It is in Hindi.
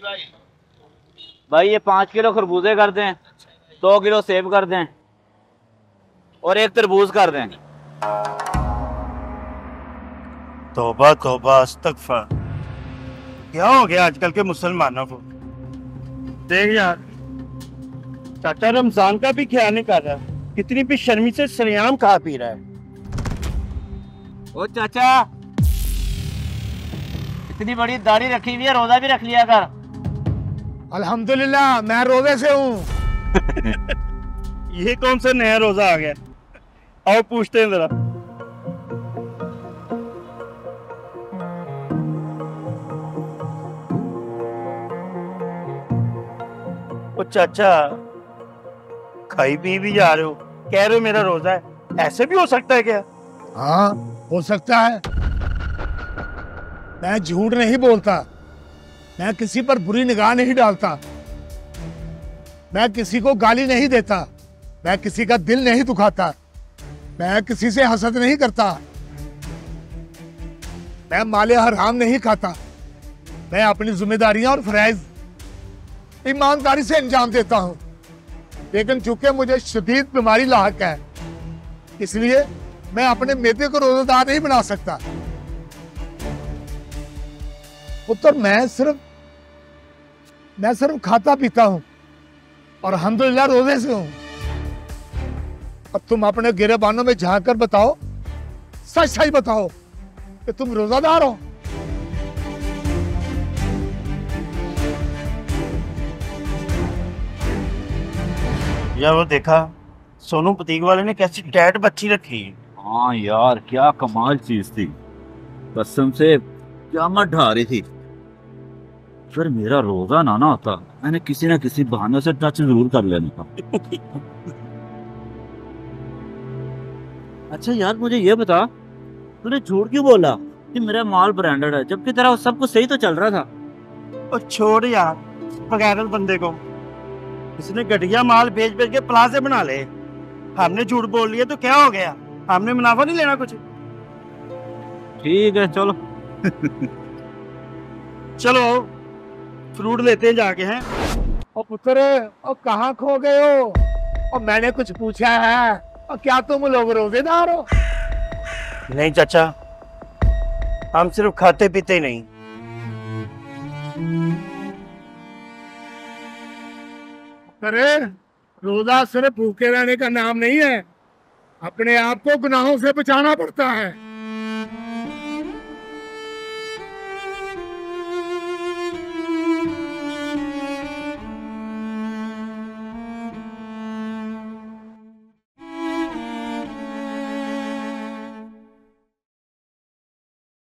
भाई। भाई ये पाँच किलो खरबूजे कर दें दो तो किलो सेब कर दें और एक तरबूज कर दें। तोबा तोबा अस्तगफर। क्या हो गया आजकल के मुसलमानों को? देख यार चाचा रमज़ान का भी ख्याल नहीं कर रहा। कितनी भी शर्मी से सरेआम खा पी रहा है। ओ चाचा इतनी बड़ी दाढ़ी रखी हुई है रोजा भी रख लिया कर। अल्हम्दुलिल्लाह मैं रोज़े से हूँ। ये कौन सा नया रोजा आ गया? आओ पूछते हैं जरा। चाचा खाई पी भी जा रहे हो। कह रहे हो मेरा रोजा है। ऐसे भी हो सकता है क्या? हाँ हो सकता है। मैं झूठ नहीं बोलता। मैं किसी पर बुरी निगाह नहीं डालता। मैं किसी को गाली नहीं देता। मैं किसी का दिल नहीं दुखाता। मैं किसी से हसद नहीं करता। मैं माले हराम नहीं खाता। मैं अपनी जिम्मेदारियाँ और फरज ईमानदारी से अंजाम देता हूँ। लेकिन चूँकि मुझे शदीद बीमारी लाक है, इसलिए मैं अपने मेदे को रोजेदार नहीं बना सकता। पुत्र मैं सिर्फ़ मैं सिर्फ़ खाता पीता हूँ और अल्हम्दुलिल्लाह रोज़े से हूँ। अब तुम अपने गिरेबानों में झाँक कर बताओ सच सच बताओ कि तुम रोजादार हो। यार वो देखा सोनू पतीक वाले ने कैसी टैट बच्ची रखी। हाँ यार क्या कमाल चीज़ थी। कसम से क्या मत ढा रही थी। फिर मेरा रोजा ना ना होता मैंने किसी ना किसी बहाने से टच ज़रूर कर लेना था अच्छा यार मुझे ये बता तूने झूठ क्यों बोला कि मेरा माल ब्रांडेड है जबकि तेरा सब कुछ सही तो चल रहा था? और छोड़ यार बगैरल बंदे को। इसने घटिया माल बेच बेच के प्लाजे बना ले। हमने झूठ बोल लिया तो क्या हो गया? हमने मुनाफा नहीं लेना कुछ? ठीक है चलो। चलो फ्रूट लेते हैं जाके हैं? और पुत्र और कहाँ खो गए हो? और मैंने कुछ पूछा है। और क्या तुम लोग रोजेदार हो? नहीं चाचा। हम सिर्फ़ खाते पीते ही नहीं। अरे रोजा सिर्फ़ भूखे रहने का नाम नहीं है। अपने आप को गुनाहों से बचाना पड़ता है।